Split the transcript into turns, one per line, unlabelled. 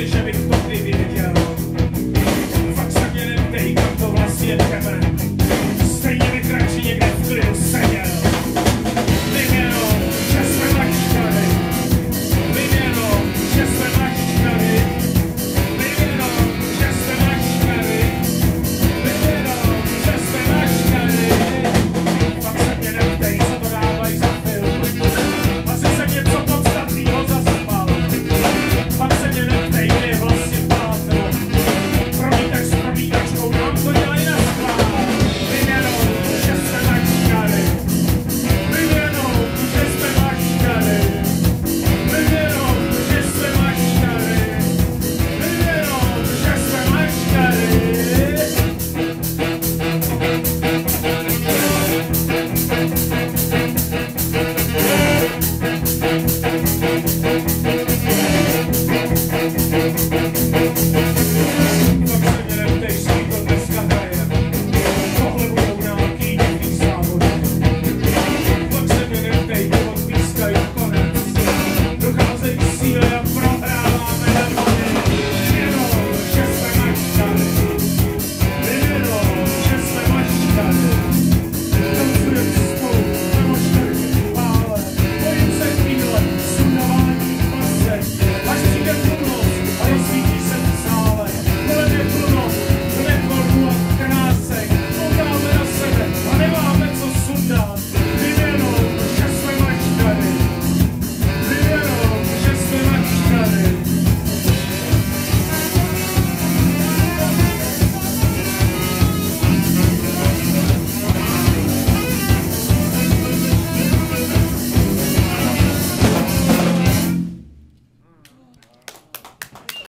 C'est jamais tout porté, mais rien.